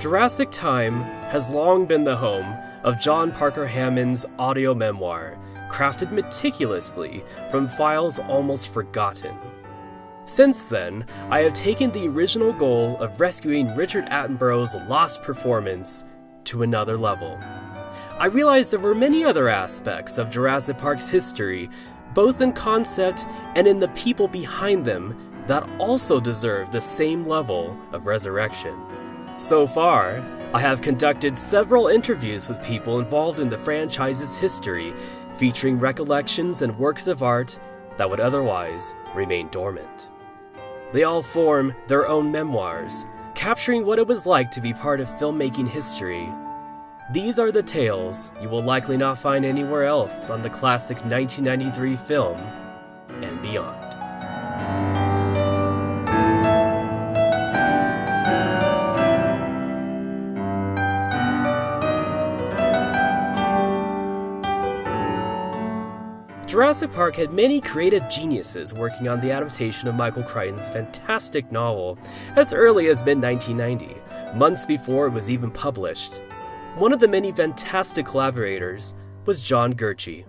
Jurassic Time has long been the home of John Parker Hammond's audio memoir, crafted meticulously from files almost forgotten. Since then, I have taken the original goal of rescuing Richard Attenborough's lost performance to another level. I realized there were many other aspects of Jurassic Park's history, both in concept and in the people behind them, that also deserve the same level of resurrection. So far, I have conducted several interviews with people involved in the franchise's history, featuring recollections and works of art that would otherwise remain dormant. They all form their own memoirs, capturing what it was like to be part of filmmaking history. These are the tales you will likely not find anywhere else on the classic 1993 film and beyond. Jurassic Park had many creative geniuses working on the adaptation of Michael Crichton's fantastic novel as early as mid 1990, months before it was even published. One of the many fantastic collaborators was John Gurche.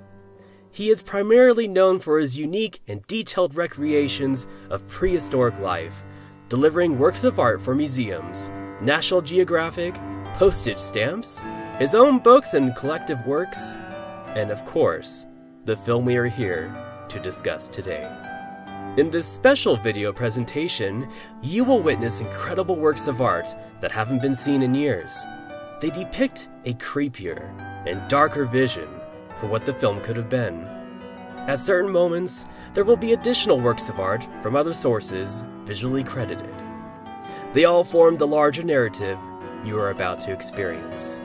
He is primarily known for his unique and detailed recreations of prehistoric life, delivering works of art for museums, National Geographic, postage stamps, his own books and collective works, and of course, the film we are here to discuss today. In this special video presentation, you will witness incredible works of art that haven't been seen in years. They depict a creepier and darker vision for what the film could have been. At certain moments, there will be additional works of art from other sources visually credited. They all form the larger narrative you are about to experience.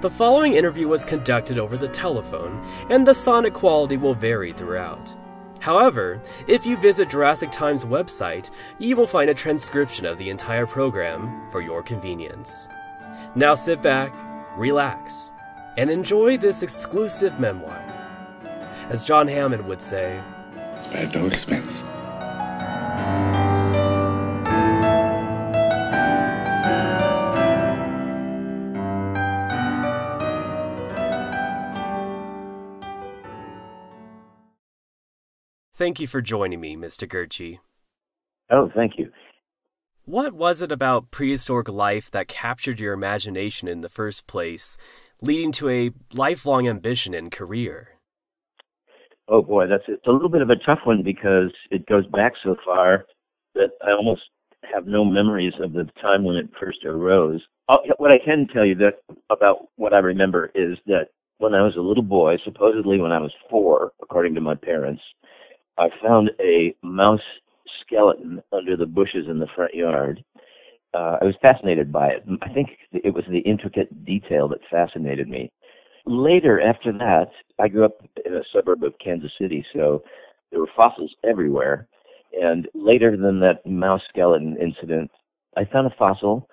The following interview was conducted over the telephone, and the sonic quality will vary throughout. However, if you visit Jurassic Time's website, you will find a transcription of the entire program for your convenience. Now sit back, relax, and enjoy this exclusive memoir. As John Hammond would say, Spare no expense. Thank you for joining me, Mr. Gurche. Oh, thank you. What was it about prehistoric life that captured your imagination in the first place, leading to a lifelong ambition and career? Oh boy, that's it's a little bit of a tough one because it goes back so far that I almost have no memories of the time when it first arose. Oh, what I can tell you that about what I remember is that when I was a little boy, supposedly when I was four, according to my parents, I found a mouse skeleton under the bushes in the front yard. Uh, I was fascinated by it. I think it was the intricate detail that fascinated me. Later, after that, I grew up in a suburb of Kansas City, so there were fossils everywhere. And later than that mouse skeleton incident, I found a fossil.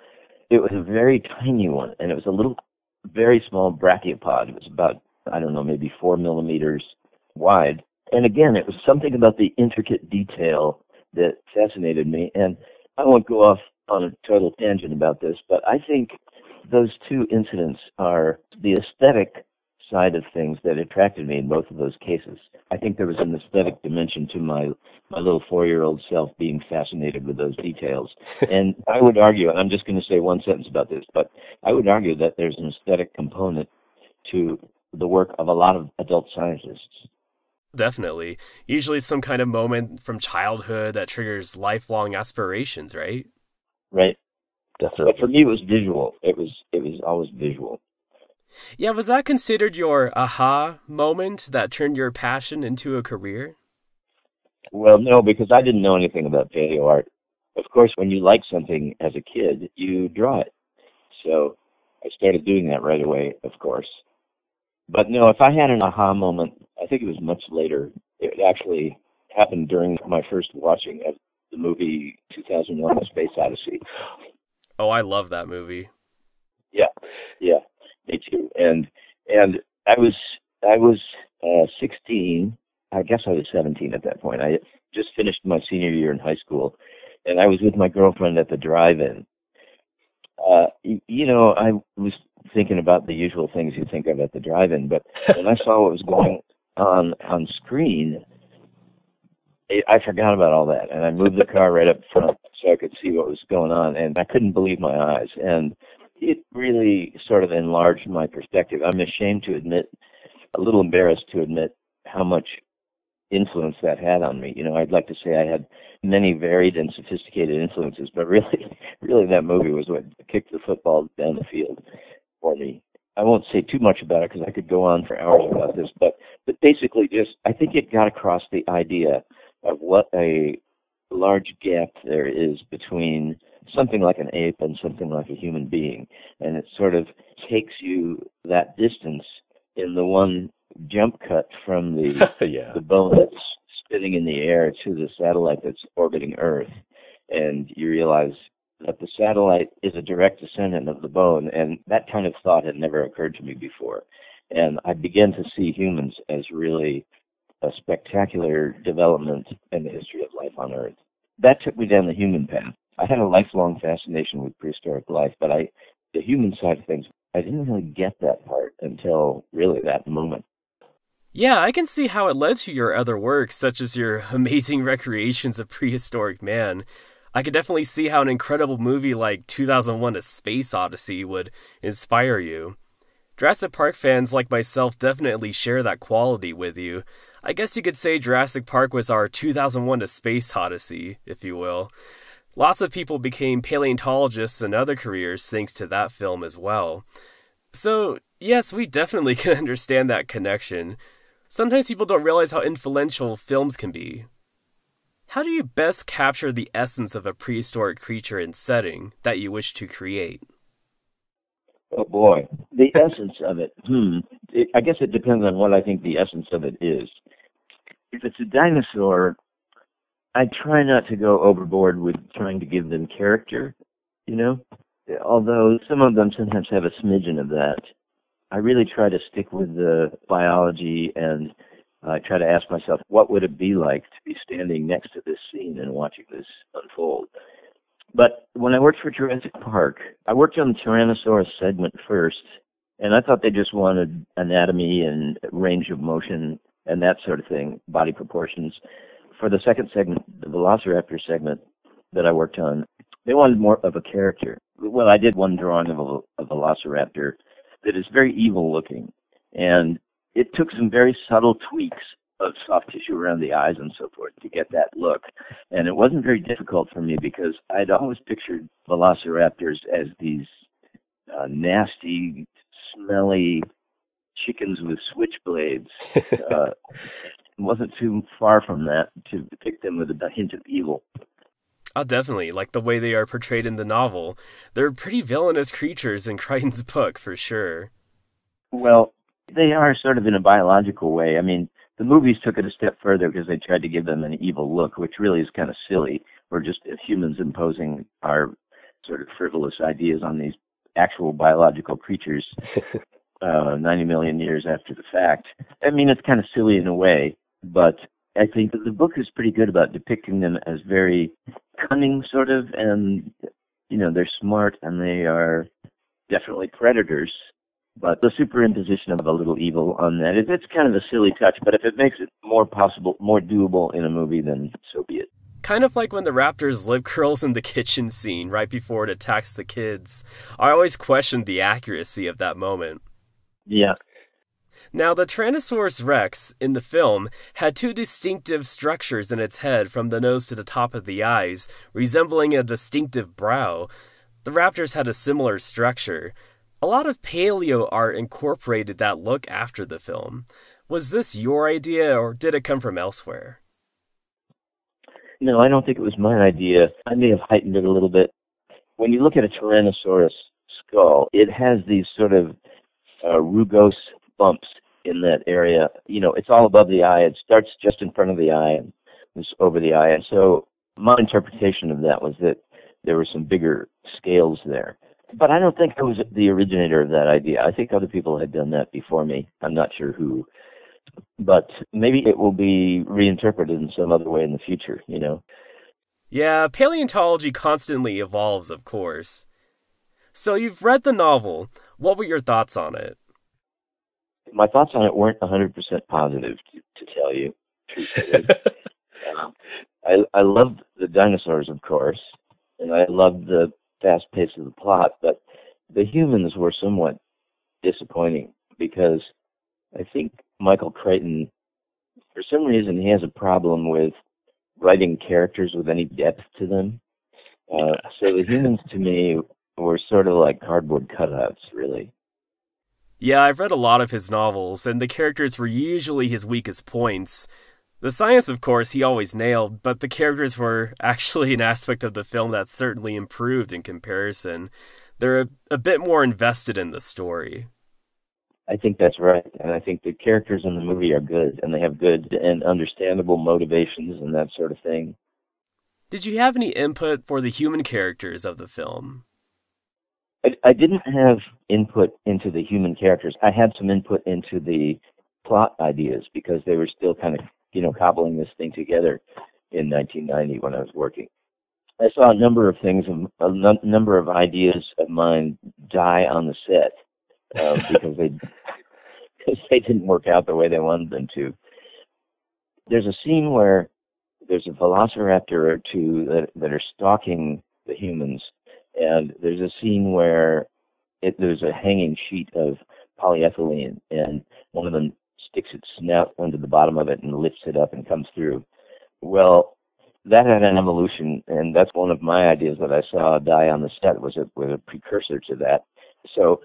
It was a very tiny one, and it was a little, very small brachiopod. It was about, I don't know, maybe four millimeters wide and again, it was something about the intricate detail that fascinated me. And I won't go off on a total tangent about this, but I think those two incidents are the aesthetic side of things that attracted me in both of those cases. I think there was an aesthetic dimension to my my little four year old self being fascinated with those details. and I would argue, and I'm just going to say one sentence about this, but I would argue that there's an aesthetic component to the work of a lot of adult scientists. Definitely. Usually some kind of moment from childhood that triggers lifelong aspirations, right? Right. Definitely. But for me it was visual. It was it was always visual. Yeah, was that considered your aha moment that turned your passion into a career? Well, no, because I didn't know anything about paleo art. Of course, when you like something as a kid, you draw it. So I started doing that right away, of course. But no, if I had an aha moment, I think it was much later. It actually happened during my first watching of the movie 2001: A Space Odyssey. Oh, I love that movie. Yeah, yeah, me too. And and I was I was uh, 16. I guess I was 17 at that point. I just finished my senior year in high school, and I was with my girlfriend at the drive-in. Uh, you know, I was thinking about the usual things you think of at the drive-in, but when I saw what was going on on screen, I forgot about all that, and I moved the car right up front so I could see what was going on, and I couldn't believe my eyes. And it really sort of enlarged my perspective. I'm ashamed to admit, a little embarrassed to admit how much influence that had on me. You know, I'd like to say I had many varied and sophisticated influences, but really, really that movie was what kicked the football down the field for me. I won't say too much about it because I could go on for hours about this, but but basically, just I think it got across the idea of what a large gap there is between something like an ape and something like a human being, and it sort of takes you that distance in the one jump cut from the yeah. the bone that's spinning in the air to the satellite that's orbiting Earth, and you realize that the satellite is a direct descendant of the bone, and that kind of thought had never occurred to me before. And I began to see humans as really a spectacular development in the history of life on Earth. That took me down the human path. I had a lifelong fascination with prehistoric life, but I, the human side of things, I didn't really get that part until really that moment. Yeah, I can see how it led to your other works, such as your amazing recreations of prehistoric man. I could definitely see how an incredible movie like 2001 A Space Odyssey would inspire you. Jurassic Park fans like myself definitely share that quality with you. I guess you could say Jurassic Park was our 2001 A Space Odyssey, if you will. Lots of people became paleontologists and other careers thanks to that film as well. So, yes, we definitely can understand that connection. Sometimes people don't realize how influential films can be. How do you best capture the essence of a prehistoric creature and setting that you wish to create? Oh boy, the essence of it. Hmm. It, I guess it depends on what I think the essence of it is if it's a dinosaur, I try not to go overboard with trying to give them character, you know? Although some of them sometimes have a smidgen of that. I really try to stick with the biology and I try to ask myself, what would it be like to be standing next to this scene and watching this unfold? But when I worked for Jurassic Park, I worked on the Tyrannosaurus segment first, and I thought they just wanted anatomy and range of motion and that sort of thing, body proportions. For the second segment, the Velociraptor segment that I worked on, they wanted more of a character. Well, I did one drawing of a, a Velociraptor that is very evil looking, and it took some very subtle tweaks of soft tissue around the eyes and so forth to get that look. And it wasn't very difficult for me because I'd always pictured velociraptors as these uh, nasty, smelly chickens with switchblades. uh, wasn't too far from that to depict them with a hint of evil. Oh, definitely. Like the way they are portrayed in the novel. They're pretty villainous creatures in Crichton's book, for sure. Well, they are sort of in a biological way. I mean, the movies took it a step further because they tried to give them an evil look, which really is kind of silly. We're just humans imposing our sort of frivolous ideas on these actual biological creatures. uh, 90 million years after the fact. I mean, it's kind of silly in a way, but I think that the book is pretty good about depicting them as very cunning, sort of, and you know they're smart and they are definitely predators. But the superimposition of a little evil on that, it, it's kind of a silly touch. But if it makes it more possible, more doable in a movie, then so be it. Kind of like when the raptor's lip curls in the kitchen scene right before it attacks the kids. I always questioned the accuracy of that moment. Yeah. Now, the Tyrannosaurus rex in the film had two distinctive structures in its head from the nose to the top of the eyes, resembling a distinctive brow. The raptors had a similar structure. A lot of paleo art incorporated that look after the film. Was this your idea, or did it come from elsewhere? No, I don't think it was my idea. I may have heightened it a little bit. When you look at a Tyrannosaurus skull, it has these sort of uh, rugose bumps in that area. You know, it's all above the eye. It starts just in front of the eye and it's over the eye. And so my interpretation of that was that there were some bigger scales there. But I don't think I was the originator of that idea. I think other people had done that before me. I'm not sure who. But maybe it will be reinterpreted in some other way in the future, you know? Yeah, paleontology constantly evolves, of course. So you've read the novel. What were your thoughts on it? My thoughts on it weren't 100% positive, to, to tell you. um, I I loved the dinosaurs, of course, and I loved the fast pace of the plot, but the humans were somewhat disappointing because I think Michael Crichton, for some reason, he has a problem with writing characters with any depth to them. Uh, so the humans, to me, were sort of like cardboard cutouts, really. Yeah, I've read a lot of his novels, and the characters were usually his weakest points. The science, of course, he always nailed, but the characters were actually an aspect of the film that certainly improved in comparison. They're a, a bit more invested in the story. I think that's right, and I think the characters in the movie are good, and they have good and understandable motivations and that sort of thing. Did you have any input for the human characters of the film? I, I didn't have input into the human characters. I had some input into the plot ideas because they were still kind of, you know, cobbling this thing together in 1990 when I was working. I saw a number of things, a number of ideas of mine die on the set um, because they because they didn't work out the way they wanted them to. There's a scene where there's a velociraptor or two that that are stalking the humans, and there's a scene where it, there's a hanging sheet of polyethylene, and one of them sticks its snout under the bottom of it and lifts it up and comes through. Well, that had an evolution, and that's one of my ideas that I saw die on the set was a, was a precursor to that. So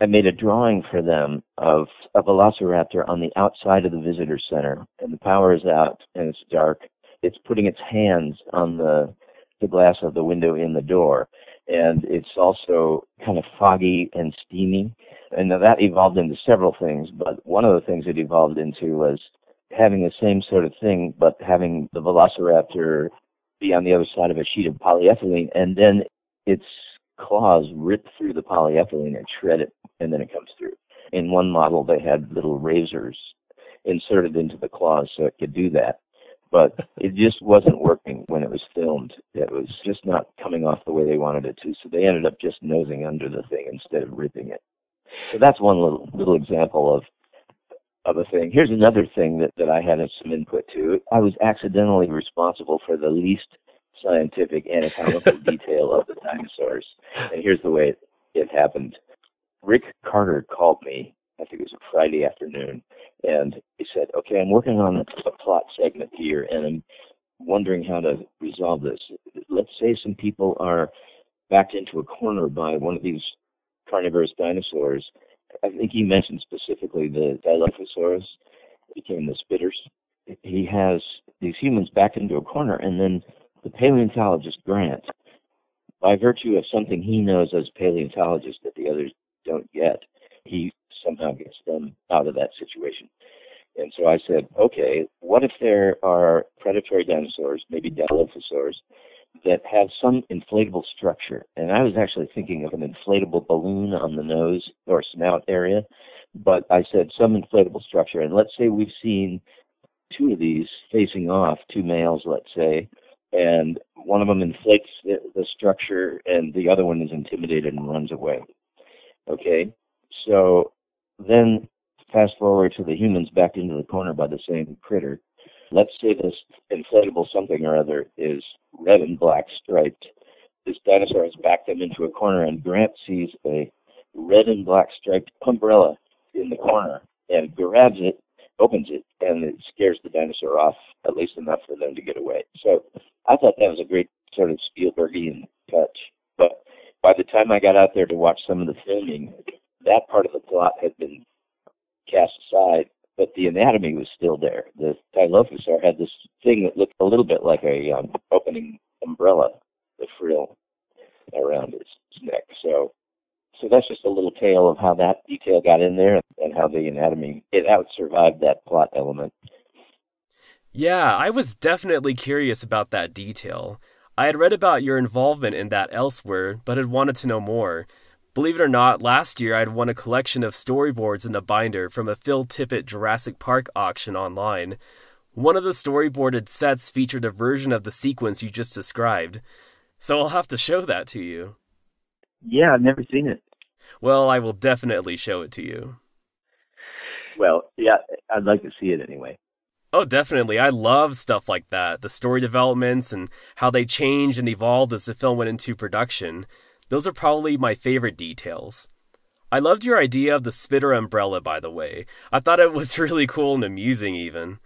I made a drawing for them of a velociraptor on the outside of the visitor center, and the power is out and it's dark. It's putting its hands on the the glass of the window in the door, and it's also kind of foggy and steamy. And that evolved into several things, but one of the things it evolved into was having the same sort of thing, but having the velociraptor be on the other side of a sheet of polyethylene, and then its claws rip through the polyethylene and shred it, and then it comes through. In one model, they had little razors inserted into the claws so it could do that. But it just wasn't working when it was filmed. It was just not coming off the way they wanted it to. So they ended up just nosing under the thing instead of ripping it. So that's one little little example of of a thing. Here's another thing that, that I had some input to. I was accidentally responsible for the least scientific anatomical detail of the dinosaurs. And here's the way it, it happened. Rick Carter called me, I think it was a Friday afternoon, and he said, Okay, I'm working on a plot segment here, and I'm wondering how to resolve this. Let's say some people are backed into a corner by one of these carnivorous dinosaurs. I think he mentioned specifically the Dilophosaurus, became the spitters. He has these humans backed into a corner, and then the paleontologist Grant, by virtue of something he knows as paleontologist that the others don't get, he somehow gets them out of that situation. And so I said, okay, what if there are predatory dinosaurs, maybe Dilophosaurs, that have some inflatable structure? And I was actually thinking of an inflatable balloon on the nose or snout area, but I said some inflatable structure. And let's say we've seen two of these facing off, two males, let's say, and one of them inflates the, the structure and the other one is intimidated and runs away. Okay, so then fast forward to the humans backed into the corner by the same critter. Let's say this inflatable something or other is red and black striped. This dinosaur has backed them into a corner, and Grant sees a red and black striped umbrella in the corner and grabs it, opens it, and it scares the dinosaur off at least enough for them to get away. So I thought that was a great sort of Spielbergian touch. But by the time I got out there to watch some of the filming, that part of the plot had been cast aside, but the anatomy was still there. The Dilophosaur had this thing that looked a little bit like a um, opening umbrella, the frill around its neck. So, so that's just a little tale of how that detail got in there and how the anatomy it out survived that plot element. Yeah, I was definitely curious about that detail. I had read about your involvement in that elsewhere, but had wanted to know more. Believe it or not, last year I'd won a collection of storyboards in a binder from a Phil Tippett Jurassic Park auction online. One of the storyboarded sets featured a version of the sequence you just described, so I'll have to show that to you. Yeah, I've never seen it. Well, I will definitely show it to you. Well, yeah, I'd like to see it anyway. Oh, definitely. I love stuff like that. The story developments and how they changed and evolved as the film went into production. Those are probably my favorite details. I loved your idea of the spitter umbrella, by the way. I thought it was really cool and amusing, even.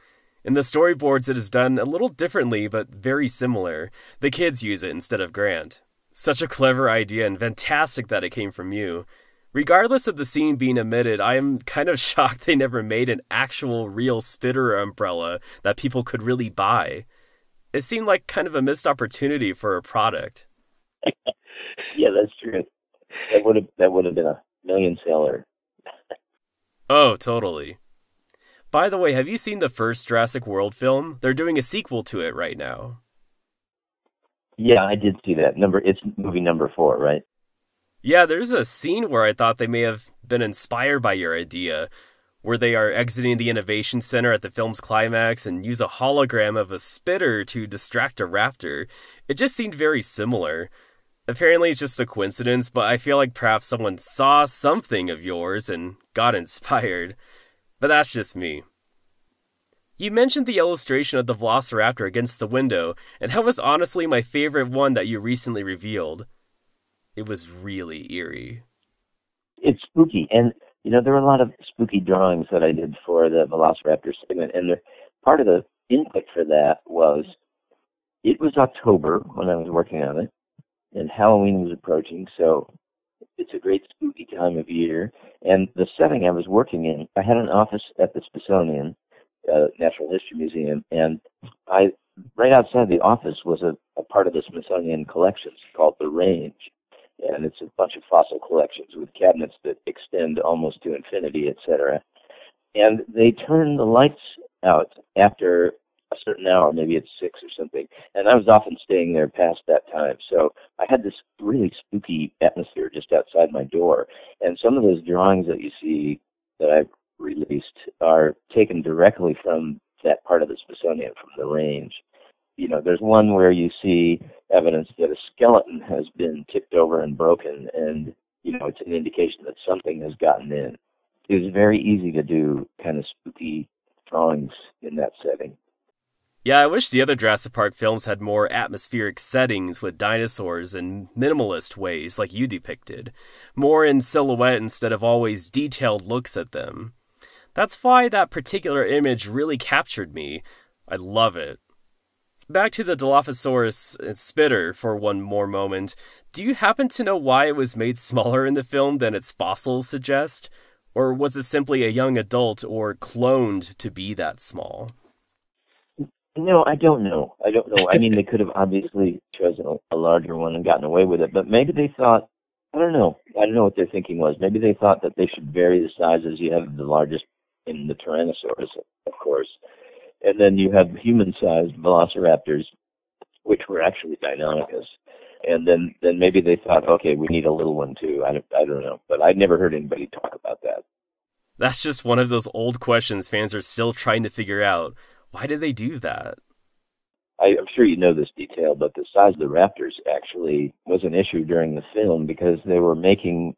In the storyboards, it is done a little differently, but very similar. The kids use it instead of Grant. Such a clever idea and fantastic that it came from you. Regardless of the scene being omitted, I am kind of shocked they never made an actual real spitter umbrella that people could really buy. It seemed like kind of a missed opportunity for a product. yeah, that's true. That would have that would have been a million seller. oh, totally. By the way, have you seen the first Jurassic World film? They're doing a sequel to it right now. Yeah, I did see that. Number it's movie number 4, right? Yeah, there's a scene where I thought they may have been inspired by your idea, where they are exiting the Innovation Center at the film's climax and use a hologram of a spitter to distract a raptor. It just seemed very similar. Apparently, it's just a coincidence, but I feel like perhaps someone saw something of yours and got inspired. But that's just me. You mentioned the illustration of the Velociraptor against the window, and that was honestly my favorite one that you recently revealed. It was really eerie. It's spooky, and you know there were a lot of spooky drawings that I did for the Velociraptor segment, and the, part of the input for that was it was October when I was working on it, and Halloween was approaching, so it's a great spooky time of year. And the setting I was working in, I had an office at the Smithsonian uh, Natural History Museum, and I right outside the office was a, a part of the Smithsonian collections called the Range, and it's a bunch of fossil collections with cabinets that extend almost to infinity, etc. And they turn the lights out after a certain hour, maybe it's. And I was often staying there past that time, so I had this really spooky atmosphere just outside my door. And some of those drawings that you see that I've released are taken directly from that part of the Smithsonian, from the range you know, there's one where you see evidence that a skeleton has been tipped over and broken, and you know, it's an indication that something has gotten in. It was very easy to do kind of spooky drawings in that setting. Yeah, I wish the other Jurassic Park films had more atmospheric settings with dinosaurs in minimalist ways like you depicted, more in silhouette instead of always detailed looks at them. That's why that particular image really captured me. I love it back to the Dilophosaurus uh, spitter for one more moment. Do you happen to know why it was made smaller in the film than its fossils suggest? Or was it simply a young adult or cloned to be that small? No, I don't know. I don't know. I mean, they could have obviously chosen a, a larger one and gotten away with it, but maybe they thought, I don't know. I don't know what their thinking was. Maybe they thought that they should vary the sizes. You have the largest in the Tyrannosaurus, of course, and then you have human-sized velociraptors, which were actually Deinonychus. And then, then maybe they thought, okay, we need a little one too. I don't, I don't know, but I'd never heard anybody talk about that. That's just one of those old questions fans are still trying to figure out. Why did they do that? I, I'm sure you know this detail, but the size of the raptors actually was an issue during the film because they were making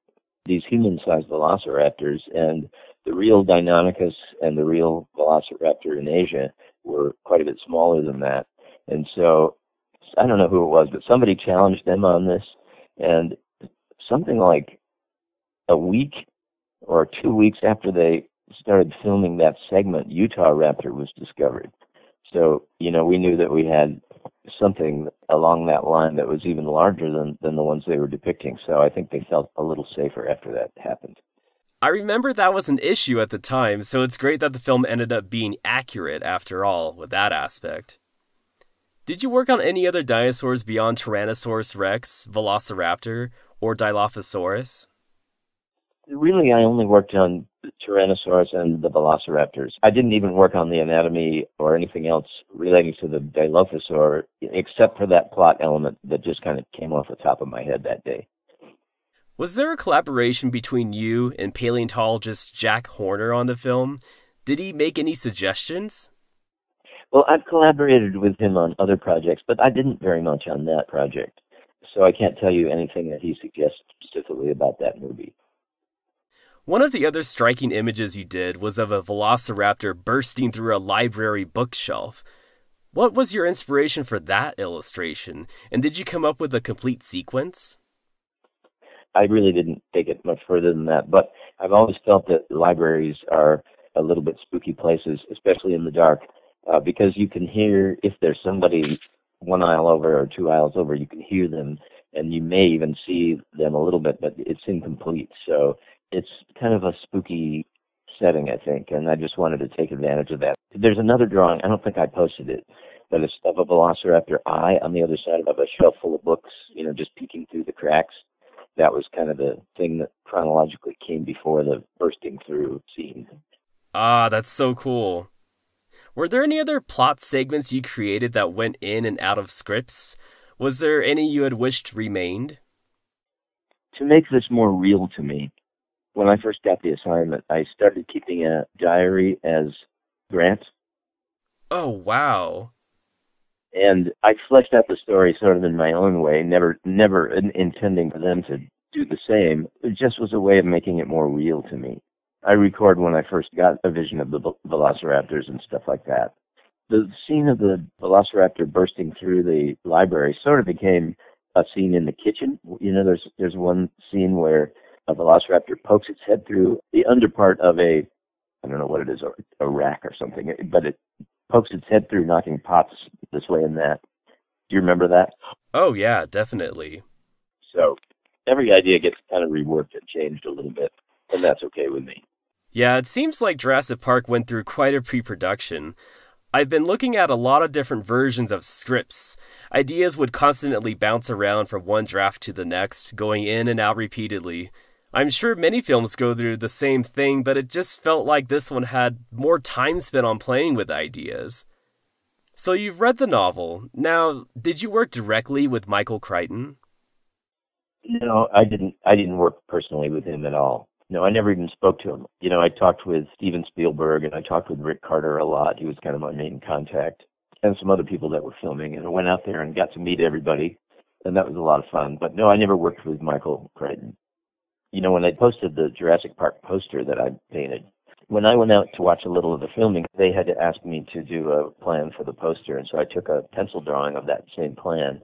these human-sized velociraptors, and the real Deinonychus and the real Velociraptor in Asia were quite a bit smaller than that. And so I don't know who it was, but somebody challenged them on this, and something like a week or two weeks after they started filming that segment, Utahraptor was discovered. So, you know, we knew that we had something along that line that was even larger than, than the ones they were depicting. So I think they felt a little safer after that happened. I remember that was an issue at the time, so it's great that the film ended up being accurate after all with that aspect. Did you work on any other dinosaurs beyond Tyrannosaurus rex, Velociraptor, or Dilophosaurus? Really, I only worked on Tyrannosaurus and the Velociraptors. I didn't even work on the anatomy or anything else relating to the Dilophosaur, except for that plot element that just kind of came off the top of my head that day. Was there a collaboration between you and paleontologist Jack Horner on the film? Did he make any suggestions? Well, I've collaborated with him on other projects, but I didn't very much on that project. so I can't tell you anything that he suggests specifically about that movie. One of the other striking images you did was of a velociraptor bursting through a library bookshelf. What was your inspiration for that illustration, and did you come up with a complete sequence? I really didn't take it much further than that, but I've always felt that libraries are a little bit spooky places, especially in the dark, uh, because you can hear if there's somebody one aisle over or two aisles over, you can hear them, and you may even see them a little bit, but it's incomplete. So it's kind of a spooky setting, I think, and I just wanted to take advantage of that. There's another drawing. I don't think I posted it, but it's of a velociraptor eye on the other side of a shelf full of books, you know, just peeking through the cracks. That was kind of the thing that chronologically came before the bursting through scene. Ah, that's so cool. Were there any other plot segments you created that went in and out of scripts? Was there any you had wished remained? To make this more real to me, when I first got the assignment, I started keeping a diary as Grant. Oh, wow. And I fleshed out the story sort of in my own way, never never intending for them to do the same. It just was a way of making it more real to me. I record when I first got a vision of the velociraptors and stuff like that. The scene of the velociraptor bursting through the library sort of became a scene in the kitchen. You know, there's there's one scene where a velociraptor pokes its head through the underpart of a, I don't know what it is, a, a rack or something, but it pokes its head through, knocking pots this way and that. Do you remember that? Oh yeah, definitely. So every idea gets kind of reworked and changed a little bit, and that's okay with me. Yeah, it seems like Jurassic Park went through quite a pre-production. I've been looking at a lot of different versions of scripts. Ideas would constantly bounce around from one draft to the next, going in and out repeatedly. I'm sure many films go through the same thing, but it just felt like this one had more time spent on playing with ideas. So you've read the novel. Now, did you work directly with Michael Crichton? No, I didn't. I didn't work personally with him at all. No, I never even spoke to him. You know, I talked with Steven Spielberg and I talked with Rick Carter a lot. He was kind of my main contact, and some other people that were filming. And I went out there and got to meet everybody, and that was a lot of fun. But no, I never worked with Michael Crichton you know, when I posted the Jurassic Park poster that I painted, when I went out to watch a little of the filming, they had to ask me to do a plan for the poster, and so I took a pencil drawing of that same plan.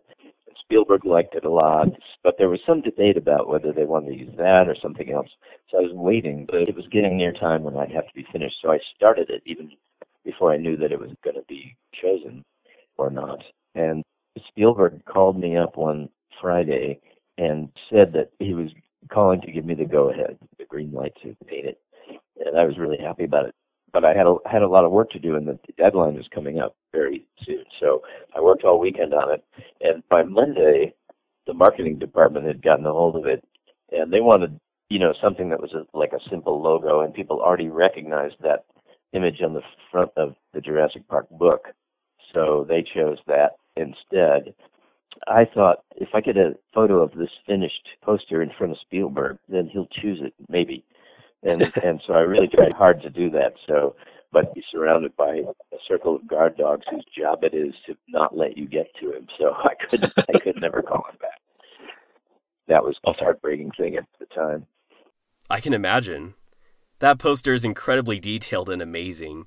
Spielberg liked it a lot, but there was some debate about whether they wanted to use that or something else. So I was waiting, but it was getting near time when I'd have to be finished. So I started it even before I knew that it was going to be chosen or not. And Spielberg called me up one Friday and said that he was calling to give me the go ahead, the green light to paint it, and I was really happy about it. But I had a had a lot of work to do, and the deadline was coming up very soon. So I worked all weekend on it, and by Monday, the marketing department had gotten a hold of it, and they wanted you know something that was a, like a simple logo, and people already recognized that image on the front of the Jurassic Park book, so they chose that instead. I thought if I get a photo of this finished poster in front of Spielberg, then he'll choose it, maybe. And and so I really tried hard to do that. So, but he's surrounded by a circle of guard dogs whose job it is to not let you get to him. So I couldn't I could never call him back. That was a heartbreaking thing at the time. I can imagine. That poster is incredibly detailed and amazing.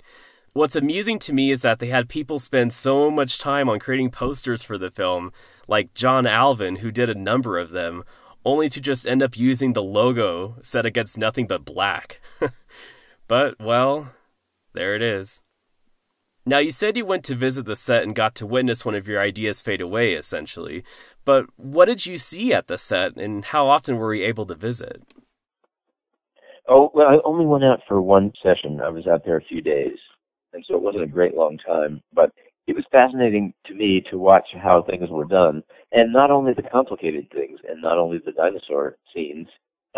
What's amusing to me is that they had people spend so much time on creating posters for the film, like John Alvin, who did a number of them, only to just end up using the logo set against nothing but black. but, well, there it is. Now, you said you went to visit the set and got to witness one of your ideas fade away, essentially. But what did you see at the set, and how often were you able to visit? Oh, well, I only went out for one session. I was out there a few days and so it wasn't a great long time. But it was fascinating to me to watch how things were done, and not only the complicated things, and not only the dinosaur scenes.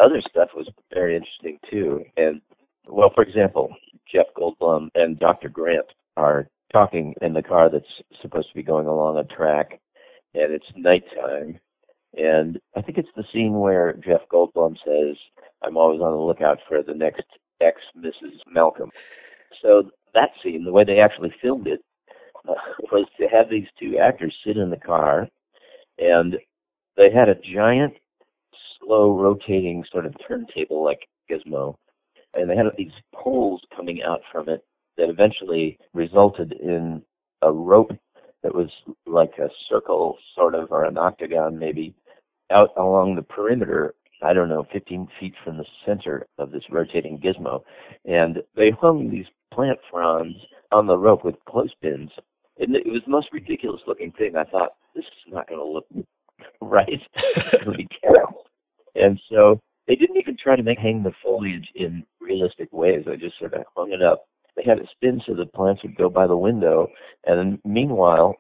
Other stuff was very interesting too. And well, for example, Jeff Goldblum and Dr. Grant are talking in the car that's supposed to be going along a track, and it's nighttime. And I think it's the scene where Jeff Goldblum says, "I'm always on the lookout for the next ex Mrs. Malcolm." So that scene, the way they actually filmed it, was to have these two actors sit in the car, and they had a giant, slow rotating sort of turntable like gizmo, and they had these poles coming out from it that eventually resulted in a rope that was like a circle, sort of, or an octagon maybe, out along the perimeter. I don't know, 15 feet from the center of this rotating gizmo, and they hung these plant fronds on the rope with clothespins. And it was the most ridiculous looking thing. I thought, this is not going to look right. It'll be terrible. And so they didn't even try to make hang the foliage in realistic ways. They just sort of hung it up. They had it spin so the plants would go by the window. And meanwhile,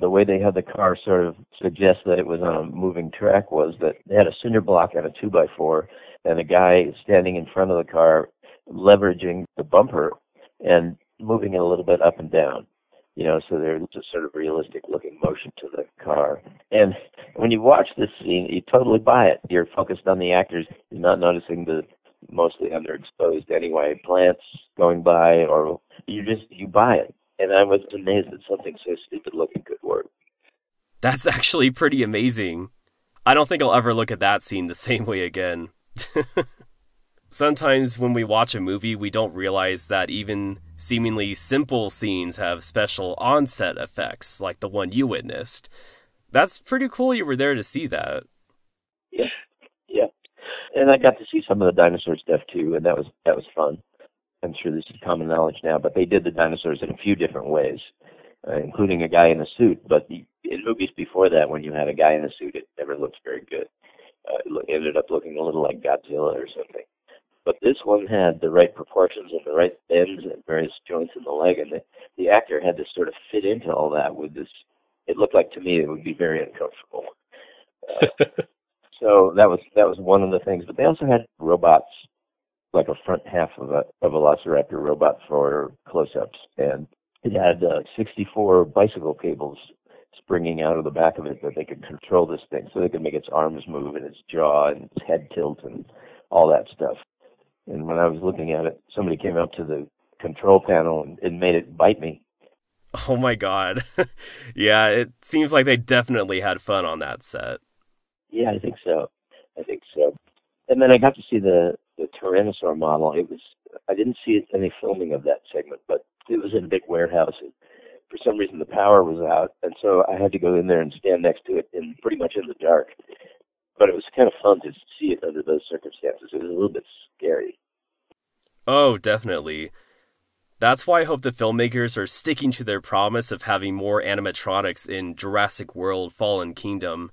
the way they had the car sort of suggest that it was on a moving track was that they had a cinder block and a two by four, and a guy standing in front of the car, leveraging the bumper and moving it a little bit up and down. You know, so there's a sort of realistic looking motion to the car. And when you watch this scene, you totally buy it. You're focused on the actors. You're not noticing the mostly underexposed anyway plants going by, or you just you buy it. And I was amazed that something so stupid looking could work. That's actually pretty amazing. I don't think I'll ever look at that scene the same way again. Sometimes when we watch a movie, we don't realize that even seemingly simple scenes have special onset effects, like the one you witnessed. That's pretty cool you were there to see that. Yeah, yeah. And I got to see some of the dinosaur stuff too, and that was that was fun. I'm sure this is common knowledge now, but they did the dinosaurs in a few different ways, uh, including a guy in a suit. But the, in movies before that, when you had a guy in a suit, it never looked very good. Uh, it ended up looking a little like Godzilla or something. But this one had the right proportions and the right bends and various joints in the leg, and the, the actor had to sort of fit into all that with this. It looked like to me it would be very uncomfortable. Uh, so that was that was one of the things. But they also had robots, like a front half of a, a Velociraptor robot for close-ups, and it had uh, 64 bicycle cables springing out of the back of it that they could control this thing, so they could make its arms move and its jaw and its head tilt and all that stuff. And when I was looking at it, somebody came up to the control panel and, and made it bite me. Oh my god. yeah, it seems like they definitely had fun on that set. Yeah, I think so. I think so. And then I got to see the the Tyrannosaur model. It was I didn't see any filming of that segment, but it was in a big warehouse and for some reason the power was out and so I had to go in there and stand next to it in pretty much in the dark but it was kind of fun to see it under those circumstances. It was a little bit scary. Oh, definitely. That's why I hope the filmmakers are sticking to their promise of having more animatronics in Jurassic World Fallen Kingdom.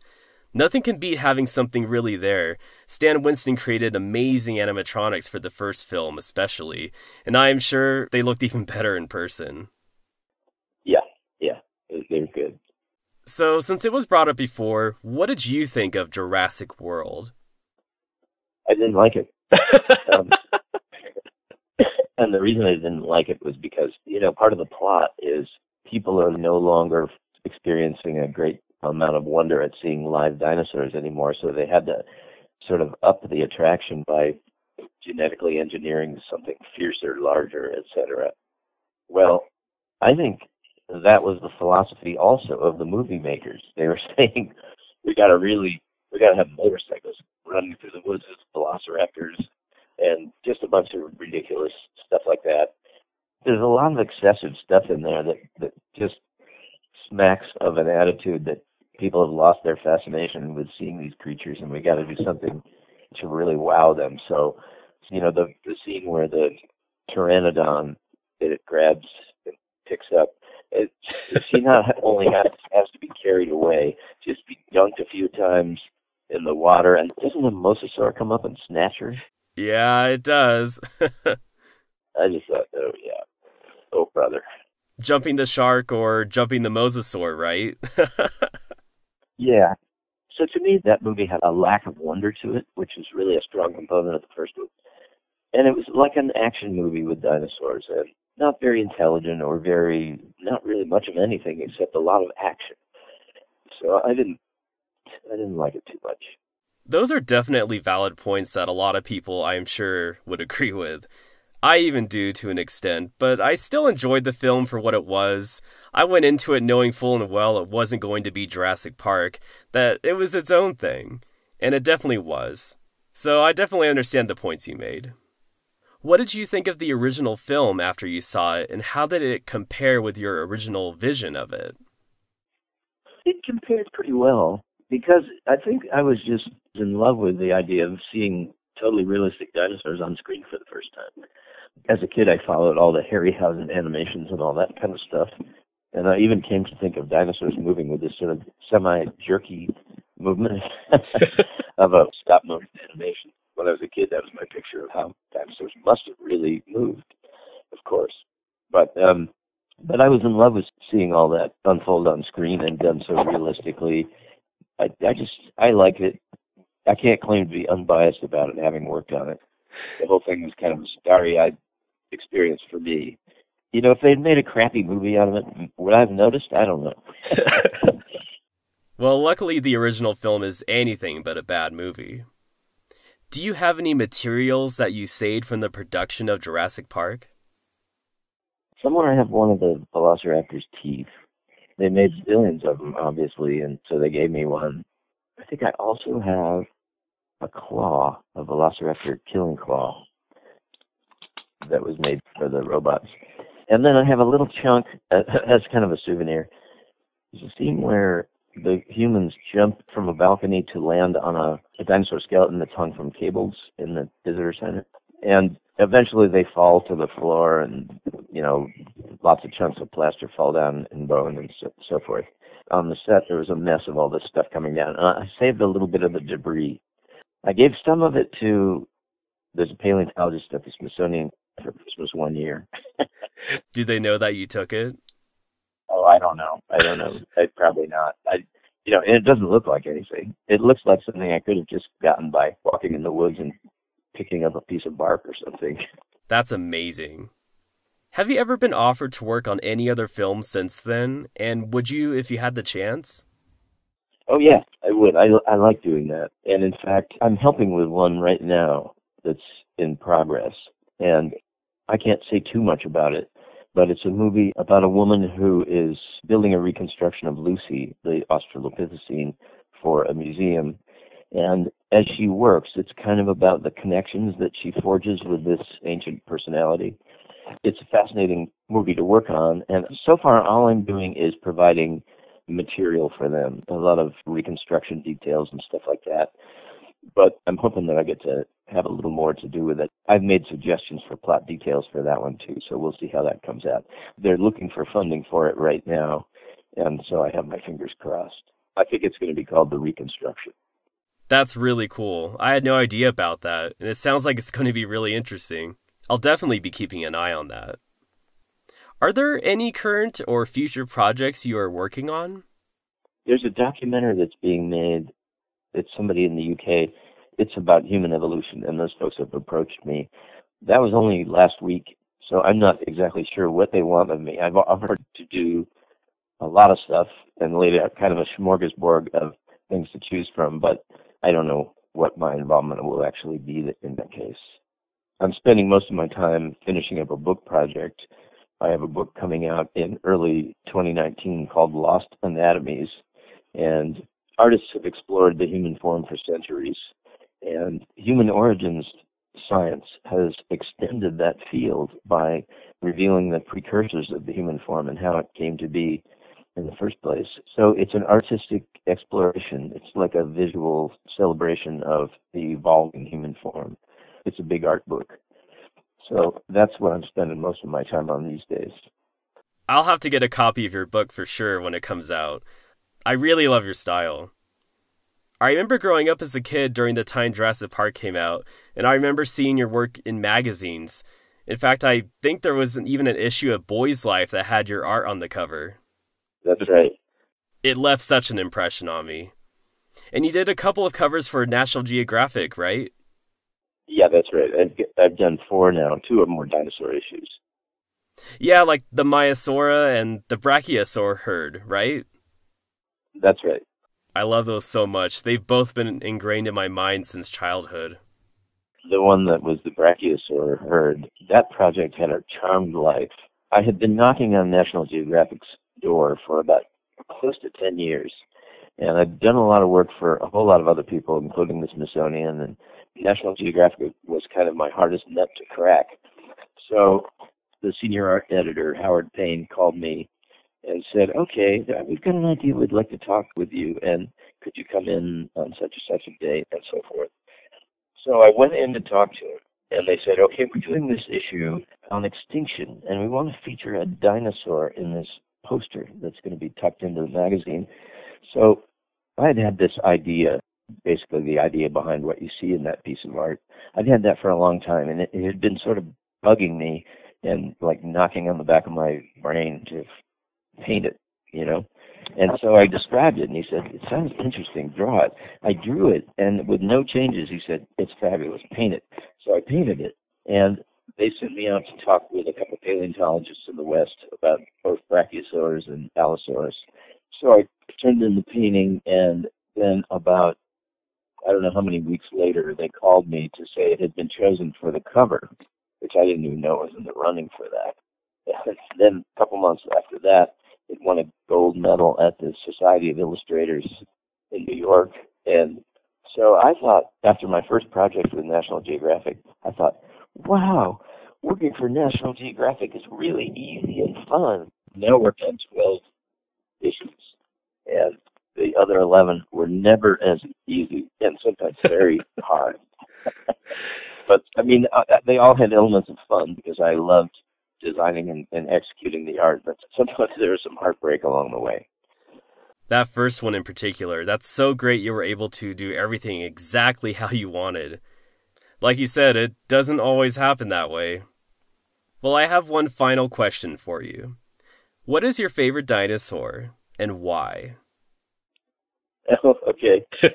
Nothing can beat having something really there. Stan Winston created amazing animatronics for the first film, especially, and I am sure they looked even better in person. Yeah, yeah, they're good. So, since it was brought up before, what did you think of Jurassic World? I didn't like it. um, and the reason I didn't like it was because, you know, part of the plot is people are no longer experiencing a great amount of wonder at seeing live dinosaurs anymore, so they had to sort of up the attraction by genetically engineering something fiercer, larger, etc. Well, I think that was the philosophy also of the movie makers. They were saying we got to really we got to have motorcycles running through the woods as velociraptors and just a bunch of ridiculous stuff like that. There's a lot of excessive stuff in there that that just smacks of an attitude that people have lost their fascination with seeing these creatures, and we got to do something to really wow them. So, you know, the the scene where the pteranodon it grabs and picks up it, she not only has, has to be carried away, just be dunked a few times in the water, and doesn't the mosasaur come up and snatch her? Yeah, it does. I just thought, oh yeah, oh brother, jumping the shark or jumping the mosasaur, right? yeah. So to me, that movie had a lack of wonder to it, which is really a strong component of the first movie. And it was like an action movie with dinosaurs, and not very intelligent or very not really much of anything except a lot of action. So I didn't I didn't like it too much. Those are definitely valid points that a lot of people I'm sure would agree with. I even do to an extent, but I still enjoyed the film for what it was. I went into it knowing full and well it wasn't going to be Jurassic Park, that it was its own thing. And it definitely was. So I definitely understand the points you made. What did you think of the original film after you saw it, and how did it compare with your original vision of it? It compared pretty well because I think I was just in love with the idea of seeing totally realistic dinosaurs on screen for the first time. As a kid, I followed all the Harryhausen animations and all that kind of stuff. And I even came to think of dinosaurs moving with this sort of semi jerky movement of a stop motion animation. When I was a kid, that was my picture of how dinosaurs must have really moved, of course. But um but I was in love with seeing all that unfold on screen and done so realistically. I I just I like it. I can't claim to be unbiased about it, having worked on it. The whole thing was kind of a starry-eyed experience for me. You know, if they'd made a crappy movie out of it, would I have noticed? I don't know. well, luckily, the original film is anything but a bad movie. Do you have any materials that you saved from the production of Jurassic Park? Somewhere I have one of the Velociraptor's teeth. They made billions of them, obviously, and so they gave me one. I think I also have a claw, a Velociraptor killing claw that was made for the robots. And then I have a little chunk uh, as kind of a souvenir. There's a scene where the humans jump from a balcony to land on a, a dinosaur skeleton that's hung from cables in the visitor center. And eventually they fall to the floor and, you know, lots of chunks of plaster fall down and bone and so, so forth. On the set, there was a mess of all this stuff coming down. And I saved a little bit of the debris. I gave some of it to, there's a paleontologist at the Smithsonian for Christmas one year. Do they know that you took it? I don't know. I don't know. I, probably not. I, you know, and it doesn't look like anything. It looks like something I could have just gotten by walking in the woods and picking up a piece of bark or something. That's amazing. Have you ever been offered to work on any other films since then? And would you if you had the chance? Oh yeah, I would. I I like doing that. And in fact, I'm helping with one right now that's in progress. And I can't say too much about it, but it's a movie about a woman who is building a reconstruction of Lucy, the Australopithecine, for a museum. And as she works, it's kind of about the connections that she forges with this ancient personality. It's a fascinating movie to work on, and so far all I'm doing is providing material for them, a lot of reconstruction details and stuff like that. But I'm hoping that I get to have a little more to do with it. I've made suggestions for plot details for that one too, so we'll see how that comes out. They're looking for funding for it right now, and so I have my fingers crossed. I think it's going to be called The Reconstruction. That's really cool. I had no idea about that, and it sounds like it's going to be really interesting. I'll definitely be keeping an eye on that. Are there any current or future projects you are working on? There's a documentary that's being made. It's somebody in the UK it's about human evolution, and those folks have approached me. That was only last week, so I'm not exactly sure what they want of me. I've offered to do a lot of stuff and laid out kind of a smorgasbord of things to choose from, but I don't know what my involvement will actually be in that case. I'm spending most of my time finishing up a book project. I have a book coming out in early 2019 called Lost Anatomies, and artists have explored the human form for centuries and human origins science has extended that field by revealing the precursors of the human form and how it came to be in the first place. So it's an artistic exploration. It's like a visual celebration of the evolving human form. It's a big art book. So that's what I'm spending most of my time on these days. I'll have to get a copy of your book for sure when it comes out. I really love your style. I remember growing up as a kid during the time Jurassic Park came out, and I remember seeing your work in magazines. In fact, I think there was even an issue of Boy's Life that had your art on the cover. That's right. It left such an impression on me. And you did a couple of covers for National Geographic, right? Yeah, that's right. I've done four now. Two of them were dinosaur issues. Yeah, like the Maiasaura and the Brachiosaur herd, right? That's right. I love those so much. They've both been ingrained in my mind since childhood. The one that was the Brachiosaur herd, that project had a charmed life. I had been knocking on National Geographic's door for about close to 10 years. And I'd done a lot of work for a whole lot of other people, including the Smithsonian, and National Geographic was kind of my hardest nut to crack. So the senior art editor, Howard Paine, called me and said, okay, we've got an idea we'd like to talk with you, and could you come in on such and such a date, and so forth. So I went in to talk to him, and they said, okay, we're doing this issue on extinction, and we want to feature a dinosaur in this poster that's going to be tucked into the magazine. So I had had this idea, basically the idea behind what you see in that piece of art. I'd had that for a long time, and it, it had been sort of bugging me and like knocking on the back of my brain to paint it, you know. And so I described it, and he said, "It sounds interesting. Draw it." I drew it, and with no changes, he said, "It's fabulous. Paint it." So I painted it, and they sent me out to talk with a couple of paleontologists in the West about both Brachiosaurus and Allosaurus. So I turned in the painting, and then about I don't know how many weeks later, they called me to say it had been chosen for the cover, which I didn't even know was in the running for that. And then a couple months after that, it won a gold medal at the Society of Illustrators in New York. And so I thought, after my first project with National Geographic, I thought, wow, working for National Geographic is really easy and fun. Now we're on 12 issues. And the other 11 were never as easy and sometimes very hard. but I mean, they all had elements of fun because I loved designing and, and executing the art, but sometimes there was some heartbreak along the way. That first one in particular, that's so great you were able to do everything exactly how you wanted. Like you said, it doesn't always happen that way. Well, I have one final question for you. What is your favorite dinosaur and why? Oh, okay.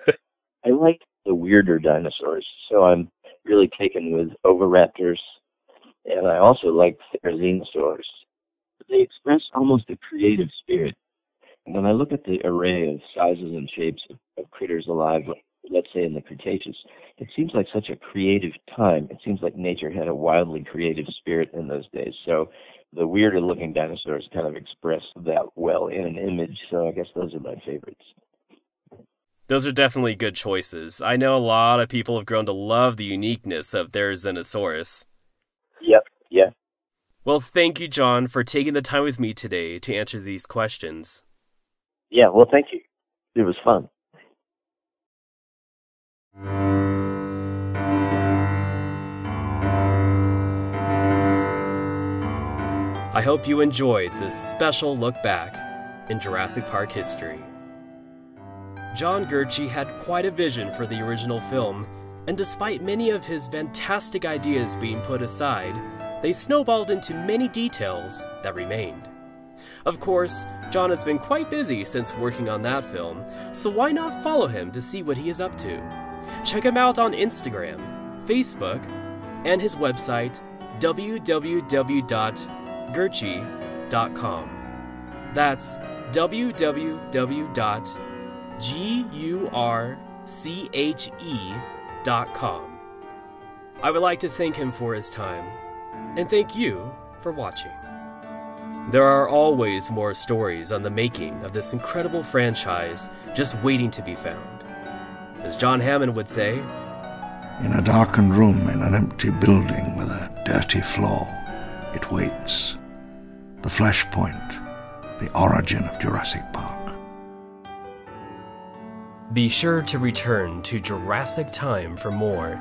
I like the weirder dinosaurs, so I'm really taken with oviraptors, and I also like therizinosaurs. They express almost a creative spirit. And when I look at the array of sizes and shapes of, of critters alive, let's say in the Cretaceous, it seems like such a creative time. It seems like nature had a wildly creative spirit in those days. So the weirder looking dinosaurs kind of express that well in an image. So I guess those are my favorites. Those are definitely good choices. I know a lot of people have grown to love the uniqueness of Therizinosaurus. Yep, yeah. Well, thank you, John, for taking the time with me today to answer these questions. Yeah, well, thank you. It was fun. I hope you enjoyed this special look back in Jurassic Park history. John Gurche had quite a vision for the original film, and despite many of his fantastic ideas being put aside, they snowballed into many details that remained. Of course, John has been quite busy since working on that film, so why not follow him to see what he is up to? Check him out on Instagram, Facebook, and his website, www.gurche.com. That's www.gurche.com. I would like to thank him for his time, and thank you for watching. There are always more stories on the making of this incredible franchise just waiting to be found. As John Hammond would say, In a darkened room in an empty building with a dirty floor, it waits. The flashpoint, the origin of Jurassic Park. Be sure to return to Jurassic Time for more.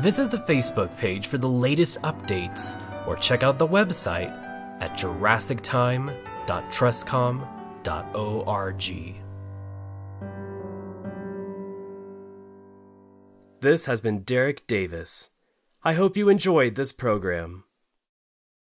Visit the Facebook page for the latest updates or check out the website at jurassictime.trustcom.org. This has been Derek Davis. I hope you enjoyed this program.